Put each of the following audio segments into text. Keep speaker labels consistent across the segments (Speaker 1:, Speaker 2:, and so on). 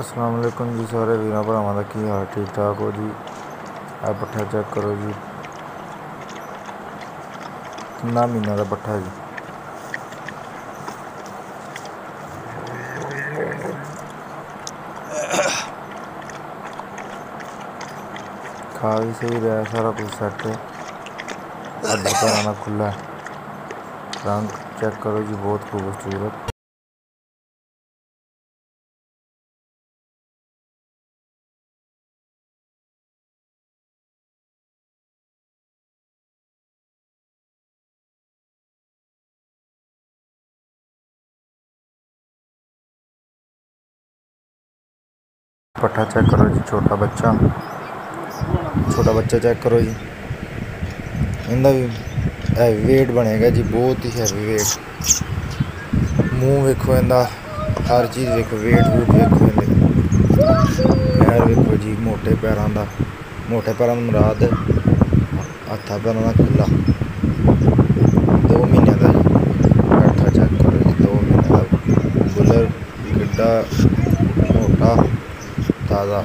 Speaker 1: ਅਸਲਾਮ ਵਾਲੇਕੁਮ ਜੀ ਸਾਰੇ ਵੀਰਾਂ ਭਰਾਵਾਂ ਦਾ ਕੀ ਹਾਲ ਠੀਕ ਠਾਕ ਹੋ ਜੀ ਆ ਪੱਠਾ ਚੈੱਕ ਕਰੋ ਜੀ ਕਿੰਨਾ ਮਹੀਨਾ ਦਾ ਪੱਠਾ ਜੀ ਖਾ ਵੀ ਸਹੀ ਰਿਹਾ ਸਾਰਾ ਕੁਝ ਸੈੱਟ ਹੈ ਅੱਧਾ ਪੈਰਾਂ ਖੁੱਲਾ ਰੰਗ ਚੈੱਕ ਕਰੋ ਜੀ ਬਹੁਤ ਖੂਬਸੂਰਤ ਪੱਠਾ ਚੈੱਕ ਕਰੋ ਜੀ, ਛੋਟਾ ਬੱਚਾ। ਛੋਟਾ ਬੱਚਾ ਚੈੱਕ ਕਰੋ ਜੀ। ਇਹਦਾ ਵੀ ਹੈਵੀ weight ਬਣੇਗਾ ਜੀ, ਬਹੁਤ ਹੀ ਹੈਵੀ weight ਮੂੰਹ ਵੇਖੋ ਇਹਦਾ, ਹਰ ਚੀਜ਼ ਵੇਖੋ, weight ਵੂਟ ਵੇਖੋ ਇਹਦੇ। ਪੈਰ ਵੇਖੋ ਜੀ, ਮੋਟੇ ਪੈਰਾਂ ਦਾ। ਮੋਟੇ ਪੈਰਾਂ ਦਾ ਮੁਰਾਦ ਹੱਥਾਂ ਪੈਰਾਂ ਦਾ ਖੁੱਲਾ 2 ਮਹੀਨਿਆਂ ਦਾ ਜੀ। ਪੱਠਾ ਚੈੱਕ ਕਰੋ ਜੀ 2 ਮਹੀਨਿਆਂ ਦਾ। ਬੁੱਲਰ ਕਿੱਡਾ ਤਾਜ਼ਾ,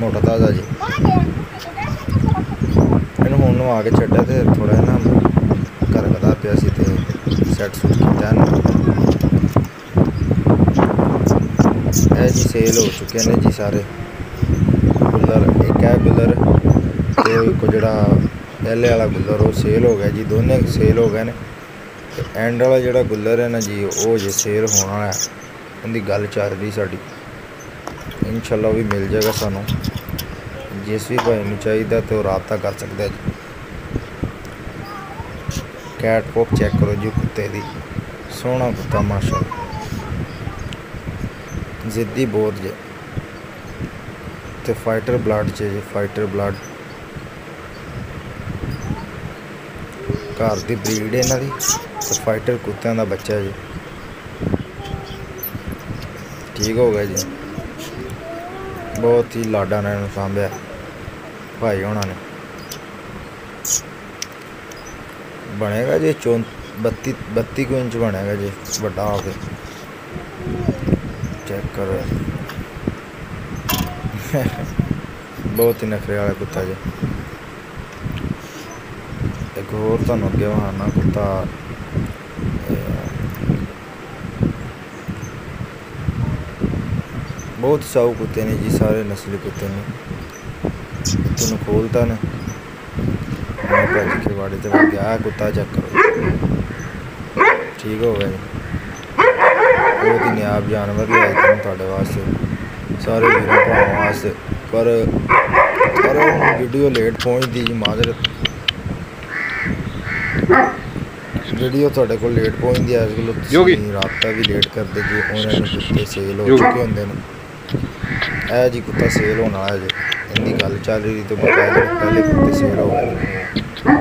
Speaker 1: ਮੋਟਾ ਤਾਜ਼ਾ ਜੀ। ਇਹਨੂੰ ਹੁਣ ਨਵਾ ਕੇ ਛੱਡਿਆ ਤੇ ਥੋੜਾ ਨਾ ਕਰਕਦਾ ਪਿਆ ਸੀ ਤੇ ਸੈੱਟ ਸੁੱਟ ਕੀਤਾ ਇਹਨੂੰ। ਇਹ ਜੀ ਸੇਲ ਹੋ ਚੁੱਕੇ ਨੇ ਜੀ ਸਾਰੇ। ਗੁੱਲਰ ਇੱਕ ਹੈ ਗੁੱਲਰ ਤੇ ਇੱਕ ਜਿਹੜਾ ਪਹਿਲੇ ਵਾਲਾ ਗੁੱਲਰ ਉਹ ਸੇਲ ਹੋ ਗਿਆ ਜੀ। ਦੋਨੇ ਸੇਲ ਹੋ ਗਏ ਨੇ। ਤੇ ਐਂਡ ਵਾਲਾ ਜਿਹੜਾ ਗੁੱਲਰ ਹੈ ਨਾ ਜੀ, ਉਹ ਜੇ ਸੇਲ ਹੋਣਾ ਹੈ। ਉਹਦੀ ਗੱਲ ਚੱਲ ਰਹੀ ਸਾਡੀ। ਇਨਸ਼ਾਅੱਲਾ ਵੀ ਮਿਲ ਜਾਏਗਾ ਸਾਨੂੰ। ਜਿਸ ਵੀ ਭਾਈ ਨੂੰ ਚਾਹੀਦਾ ਤੇ ਉਹ ਰਾਬਤਾ ਕਰ ਸਕਦਾ ਜੀ। ਕੈਟ ਪੌਪ ਚੈੱਕ ਕਰੋ ਜੀ ਕੁੱਤੇ ਦੀ। ਸੋਹਣਾ ਕੁੱਤਾ, ਮਾਸ਼ਾਅੱਲਾ। ਜ਼ਿੱਦੀ ਬਹੁਤ ਜੇ। ਤੇ ਫਾਈਟਰ ਬਲੱਡ ਚ ਜੇ, ਫਾਈਟਰ ਬਲੱਡ। ਘਰ ਦੀ ਬਰੀਡ ਇਹਨਾਂ ਦੀ ਤੇ ਫਾਈਟਰ ਕੁੱਤਿਆਂ ਦਾ ਬੱਚਾ ਜੀ। ਠੀਕ ਹੋ ਗਿਆ ਜੀ। ਬਹੁਤ ਹੀ ਲਾਡਾ ਨਾਲ ਇਹਨੂੰ ਸਾਂਭਿਆ ਭਾਈ ਹੋਣਾ ਨੇ। ਬਣੇਗਾ ਜੀ 32 32 ਕੁ ਇੰਚ ਬਣੇਗਾ ਜੀ ਵੱਡਾ ਹੋ ਕੇ। ਚੈੱਕ ਕਰੋ। ਬਹੁਤ ਹੀ ਨਖਰੇ ਵਾਲਾ ਕੁੱਤਾ ਜੀ। ਇੱਕ ਹੋਰ ਤੁਹਾਨੂੰ ਅੱਗੇ ਵਹਾਨਾ ਕੁੱਤਾ। ਬਹੁਤ ਸਾਊ ਕੁੱਤੇ ਨੇ ਜੀ ਸਾਰੇ ਨਸਲੀ ਕੁੱਤੇ ਨੇ। ਤੁਹਾਨੂੰ ਖੋਲਤਾ ਨੇ। ਮੈਂ ਭੱਜ ਕੇ ਵਾੜੇ ਤੇ ਵੜ ਗਿਆ। ਆਹ ਕੁੱਤਾ ਚੈੱਕ ਕਰੋ ਠੀਕ ਹੋ ਗਿਆ ਬਹੁਤ ਹੀ ਨਿਆਬ ਜਾਨਵਰ ਲਿਆ ਤੁਹਾਨੂੰ ਤੁਹਾਡੇ ਵਾਸਤੇ। ਸਾਰੇ ਵੀਰਾਂ ਭਰਾਵਾਂ ਵਾਸਤੇ। ਪਰ ਪਰ ਵੀਡੀਓ ਲੇਟ ਪਹੁੰਚਦੀ ਜੀ ਮਾਜ਼ਰਤ ਵੀਡੀਓ ਤੁਹਾਡੇ ਕੋਲ ਲੇਟ ਪਹੁੰਚਦੀ ਹੈ ਇਸ ਕੋਲ ਤੁਸੀਂ ਰਾਬਤਾ ਵੀ ਲੇਟ ਕਰਦੇ ਜੀ। ਉਹਨਾਂ ਨੂੰ ਕੁੱਤੇ ਸੇਲ ਹੋ ਚੁੱਕੇ ਹੁੰਦੇ ਨੇ। ਇਹ ਜੀ ਕੁੱਤਾ ਸੇਲ ਹੋਣ ਵਾਲਾ ਜੀ। ਇੰਨੀ ਗੱਲ ਚੱਲ ਰਹੀ ਤੇ ਬਕਾਇਦਾ ਪਹਿਲੇ ਕੁੱਤੇ ਸੇਲ ਹੋ ਗਏ